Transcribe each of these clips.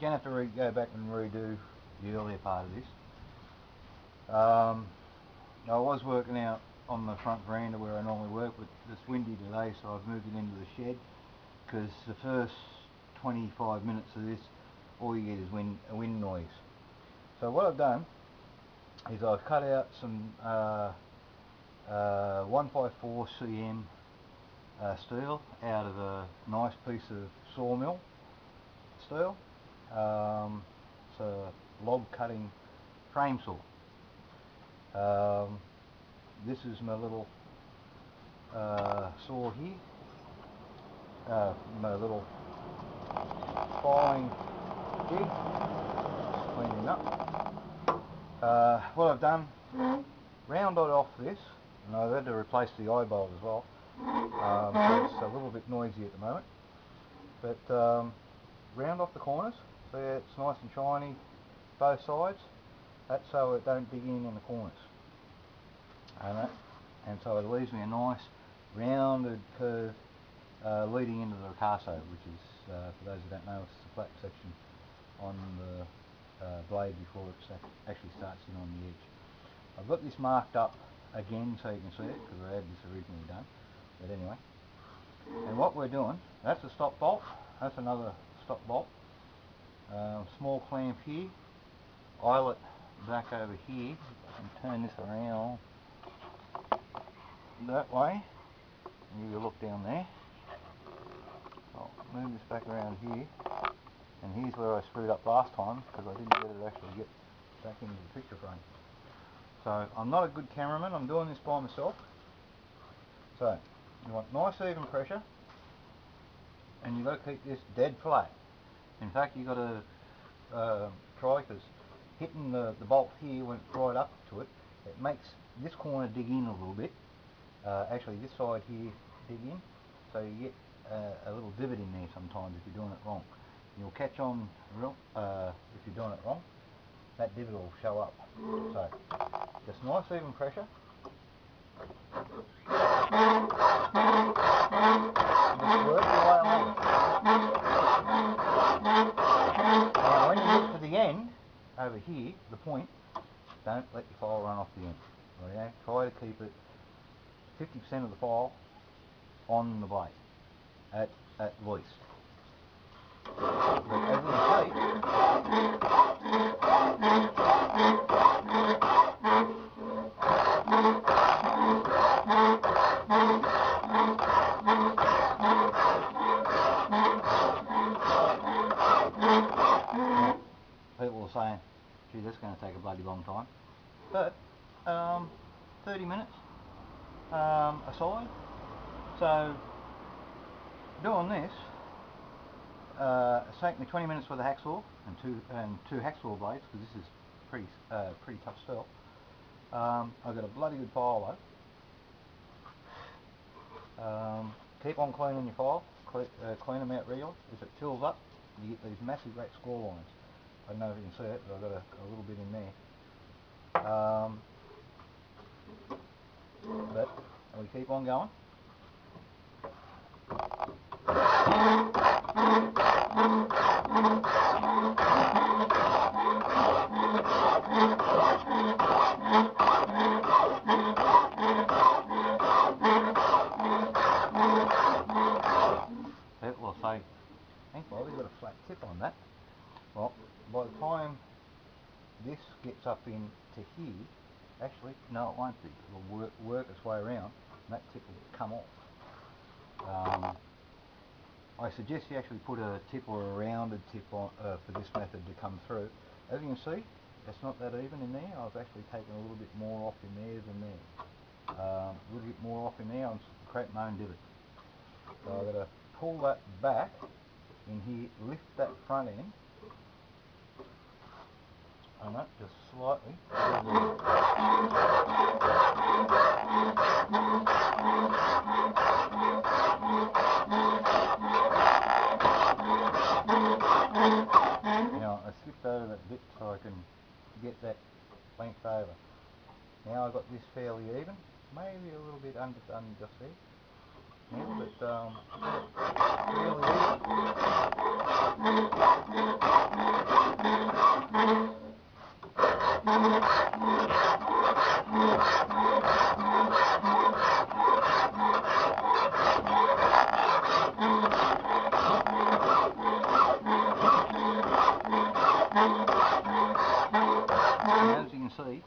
gonna have to re- go back and redo the earlier part of this. Um, I was working out on the front veranda where I normally work, but it's windy today, so I've moved it into the shed because the first 25 minutes of this, all you get is wind, a wind noise. So what I've done is I've cut out some uh, uh, 154 CM uh, steel out of a nice piece of sawmill steel. Um, it's a log cutting frame saw. Um, this is my little uh, saw here, uh, my little filing jig, cleaning up. Uh, what I've done, rounded off this, and I've had to replace the eye bolt as well, um, so it's a little bit noisy at the moment, but um, round off the corners, so it's nice and shiny both sides, that's so it don't dig in in the corners. And, and so it leaves me a nice rounded curve uh, leading into the ricasso, which is, uh, for those who don't know, it's the flat section on the uh, blade before it actually starts in on the edge. I've got this marked up again so you can see it because I had this originally done, but anyway. And what we're doing, that's a stop bolt, that's another stop bolt, uh, small clamp here, eyelet back over here, and turn this around that way. And you look down there. I'll move this back around here. And here's where I screwed up last time because I didn't get it actually get back into the picture frame. So I'm not a good cameraman, I'm doing this by myself. So you want nice even pressure and you've got to keep this dead flat. In fact you've got to uh, try because hitting the, the bolt here when it's right up to it, it makes this corner dig in a little bit. Uh, actually this side here dig in. So you get a little divot in there sometimes if you're doing it wrong. You'll catch on uh, if you're doing it wrong. That divot will show up. So just nice even pressure. Just work your way along now when you get to the end over here the point don't let your file run off the end okay? try to keep it 50% of the file on the blade at, at least. But as you can see, people were saying, gee, that's going to take a bloody long time. But, um, 30 minutes, um, aside. So doing this, uh, it's taken me 20 minutes with a hacksaw and two and two hacksaw blades because this is pretty uh, pretty tough stuff. Um, I've got a bloody good file though. Um, keep on cleaning your file, uh, clean them out regularly. If it fills up, you get these massive great score lines. I don't know if you can see it, but I've got a, a little bit in there. Um, but we keep on going. It will say, thank God we've got a flat tip on that. Well, by the time this gets up into here, Actually, no it won't be. It'll work, work its way around and that tip will come off. Um, I suggest you actually put a tip or a rounded tip on uh, for this method to come through. As you can see, it's not that even in there. I've actually taken a little bit more off in there than there. Um, a little bit more off in there, I'm creating my own divot. So I've got to pull that back in here, lift that front end on that just slightly. Now I skipped over that bit so I can get that length over. Now I've got this fairly even, maybe a little bit underdone just there. now, but um, really As you can see,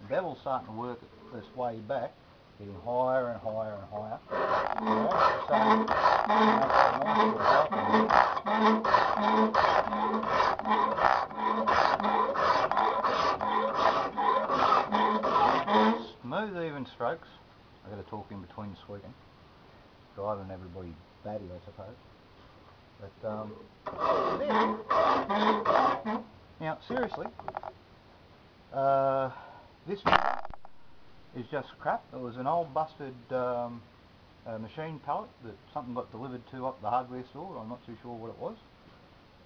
the bevel's starting to work its way back, getting higher and higher and higher. Alright, so a nice little balcony. Smooth even strokes. I've got to talk in between sweeping. Driving everybody batty, I suppose. But um. Now, seriously, uh, this is just crap. It was an old busted um, uh, machine pallet that something got delivered to up the hardware store. I'm not too sure what it was.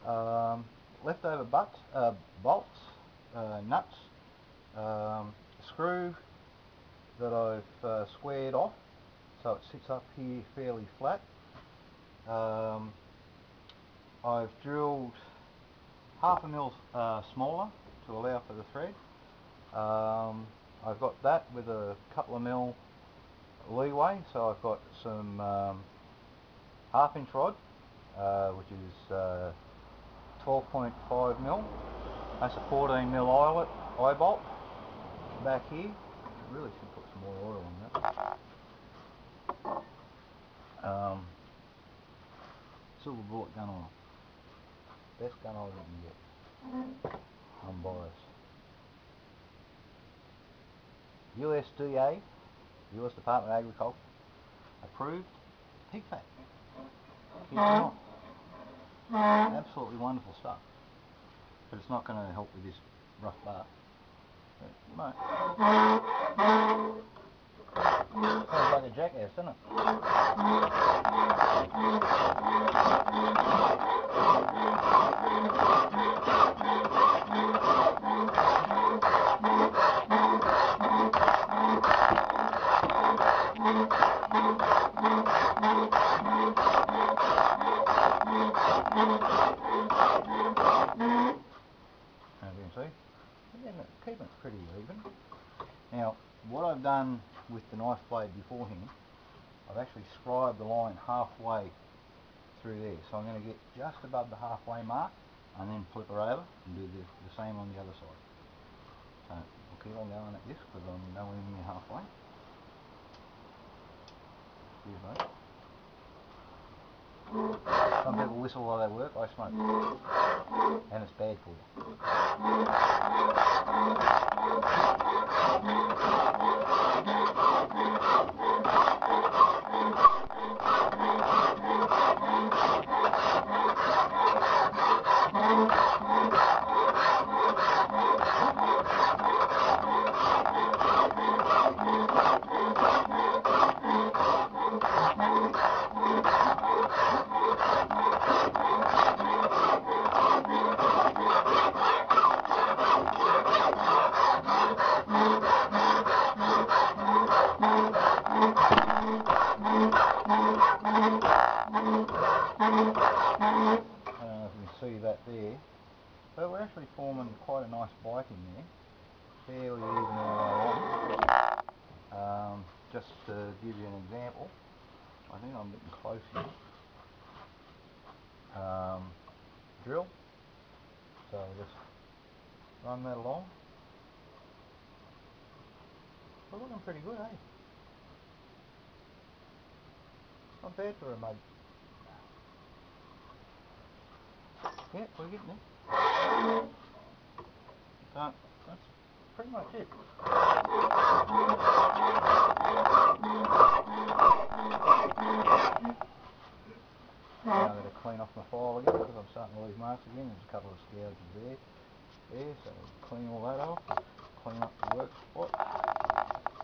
Um, leftover butts, uh, bolts, uh, nuts, um, screw that I've uh, squared off so it sits up here fairly flat. Um, I've drilled half a mil uh, smaller to allow for the thread. Um, I've got that with a couple of mil leeway, so I've got some um, half inch rod, uh, which is uh, 12.5 mil. That's a 14 mil eyelet eye bolt back here. Really some more oil on that. Um, silver bullet gun oil. Best gun oil you can get. Unbiased. USDA, US Department of Agriculture, approved pig fat. Absolutely wonderful stuff. But it's not going to help with this rough bar. But. Sounds like a jackass, doesn't it? As you can see, again, it's keeping it pretty even. Now, what I've done with the knife blade beforehand, I've actually scribed the line halfway through there. So I'm going to get just above the halfway mark and then flip her over and do the, the same on the other side. So we'll keep on going at this because I'm nowhere near halfway. Excuse me. Some people whistle while they work, I smoke. And it's bad see that there. But we're actually forming quite a nice bite in there. Fairly even all the. Um, just to give you an example, I think I'm getting close here. Um, drill. So just run that along. We're looking pretty good, eh? Not bad for a mud. Yeah, we're getting there. So, that's pretty much it. Now I'm going to clean off my file again because I'm starting to leave marks again. There's a couple of scourges there. There, so clean all that off. Clean up the work spot.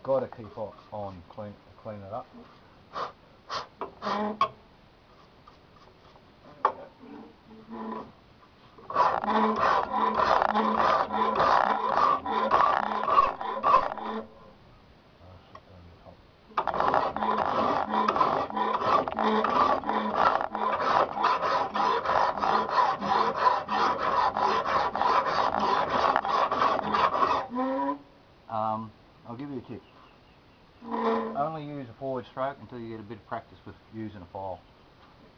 Got to keep on, on clean, clean it up. Um, I'll give you a tip. Only use a forward stroke until you get a bit of practice with using a file.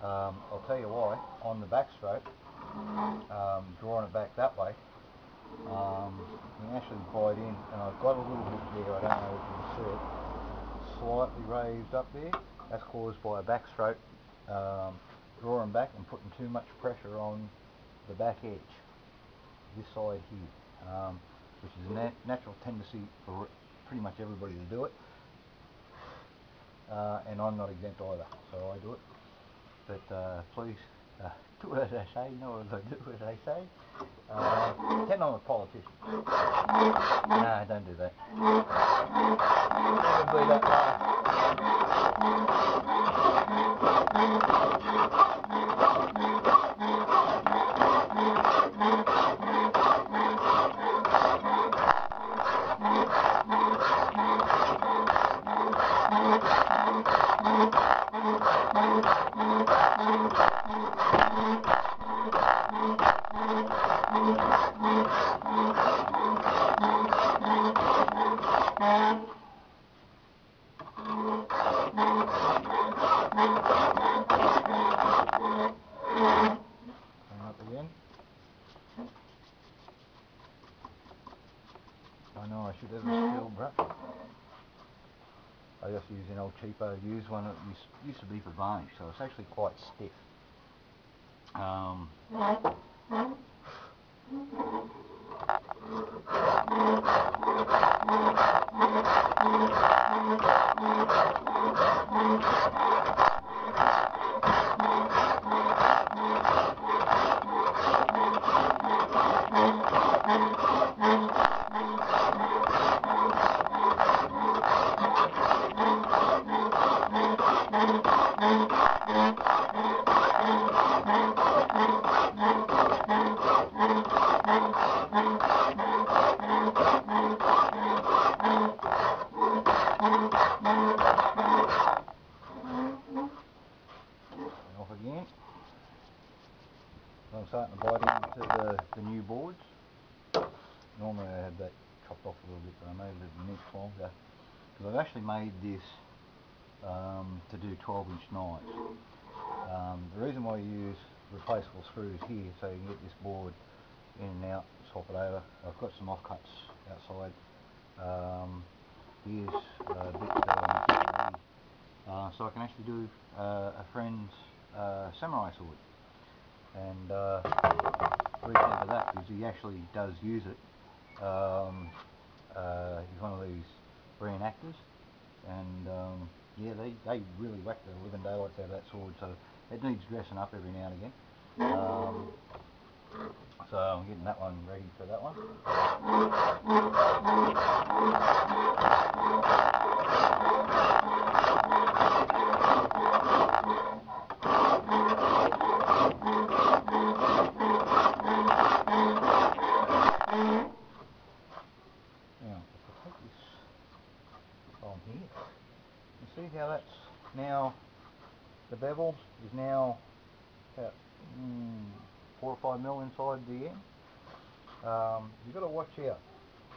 Um, I'll tell you why. On the backstroke, um, drawing it back that way, um, you actually bite in, and I've got a little bit there, I don't know if you can see it, slightly raised up there. That's caused by a backstroke, um, drawing back and putting too much pressure on the back edge, this side here, um, which is a nat natural tendency for pretty much everybody to do it. Uh, and I'm not exempt either, so I do it. But uh, please do as I say, not as I do as I say. Uh, pretend I'm a politician. Nah, don't do that. Never be that know I should have a steel brush. I just use an old cheapo used one that used, used to be for varnish, so it's actually quite stiff. Um, again. I'm starting to bite into the, the new boards. Normally I had that I made it an inch longer. Because I've actually made this um, to do 12 inch knives. Um, the reason why you use replaceable screws here, so you can get this board in and out, swap it over. I've got some offcuts outside. Um, here's a bit that uh, so I can actually do uh, a friend's uh, samurai sword. And uh, reason for that is he actually does use it. Um, uh, he's one of these reenactors, and um, yeah, they, they really whack the living daylights out of that sword, so it needs dressing up every now and again. Um, so I'm getting that one ready for that one. see how that's now, the bevel is now about mm, four or five mil inside the end. Um, you've got to watch out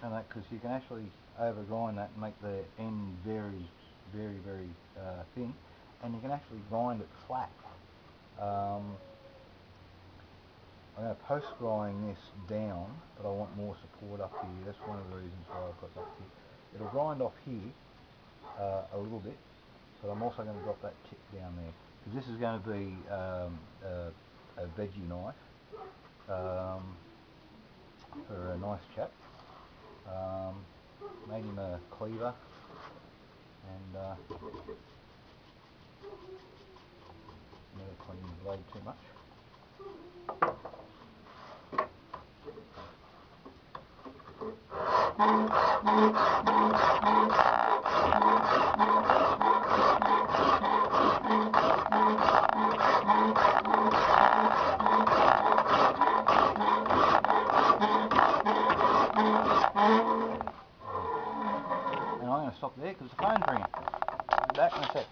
on that because you can actually overgrind that and make the end very, very, very uh, thin and you can actually grind it flat. Um, I'm going to post grind this down but I want more support up here. That's one of the reasons why I've got that here. It'll grind off here uh, a little bit, but I'm also going to drop that tip down there because this is going to be um, a, a, veggie knife um, for a nice chap. Um, made him a cleaver and uh, never clean the blade too much. And I'm going to stop there because the phone's ringing. Back in a sec.